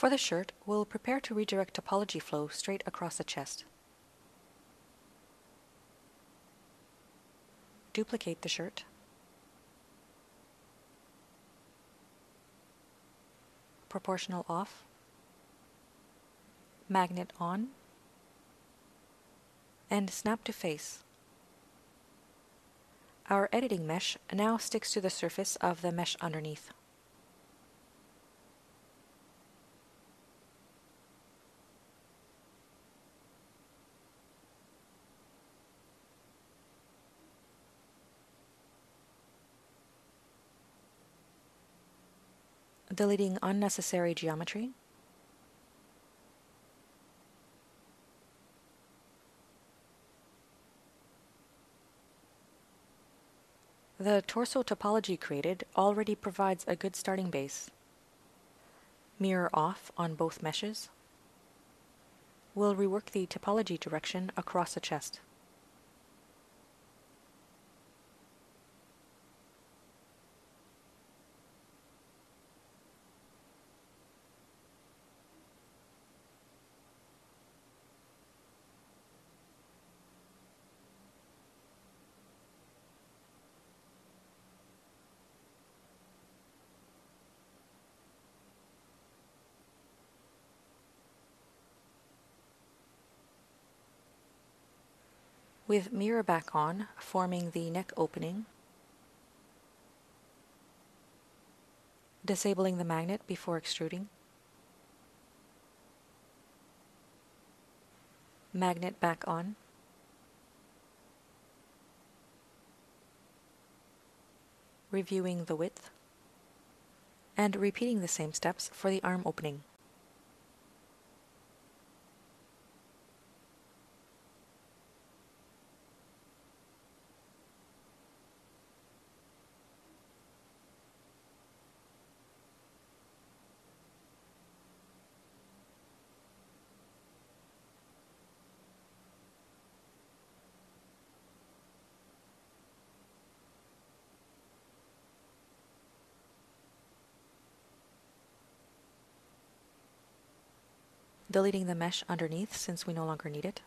For the shirt, we'll prepare to redirect topology flow straight across the chest. Duplicate the shirt. Proportional off. Magnet on. And snap to face. Our editing mesh now sticks to the surface of the mesh underneath. Deleting unnecessary geometry. The torso topology created already provides a good starting base. Mirror off on both meshes. We'll rework the topology direction across the chest. With mirror back on, forming the neck opening, disabling the magnet before extruding, magnet back on, reviewing the width, and repeating the same steps for the arm opening. Deleting the mesh underneath since we no longer need it.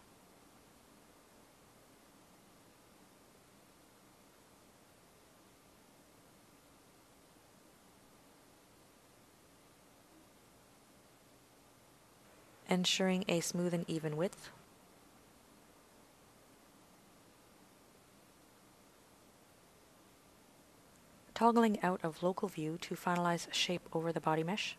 ensuring a smooth and even width. Toggling out of local view to finalize shape over the body mesh.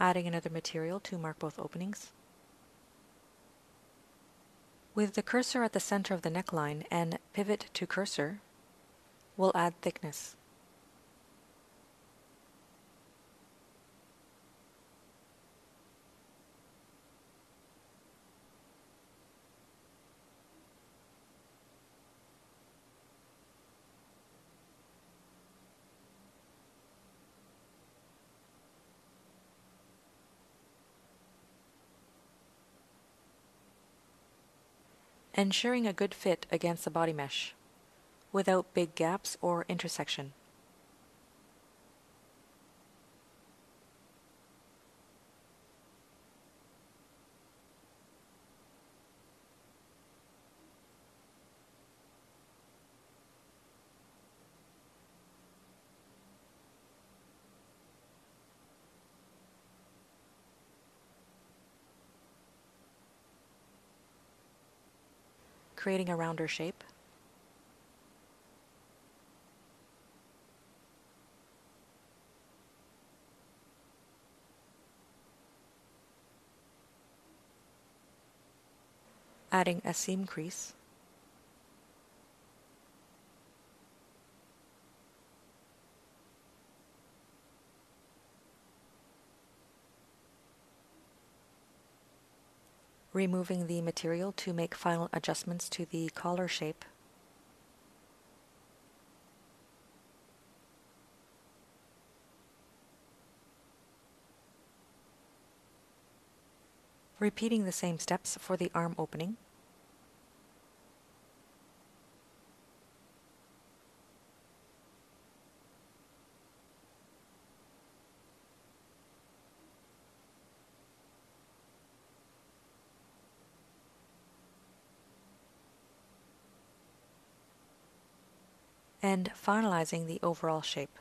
Adding another material to mark both openings. With the cursor at the center of the neckline and pivot to cursor, we'll add thickness. Ensuring a good fit against the body mesh, without big gaps or intersection. Creating a rounder shape. Adding a seam crease. Removing the material to make final adjustments to the collar shape. Repeating the same steps for the arm opening. And finalizing the overall shape.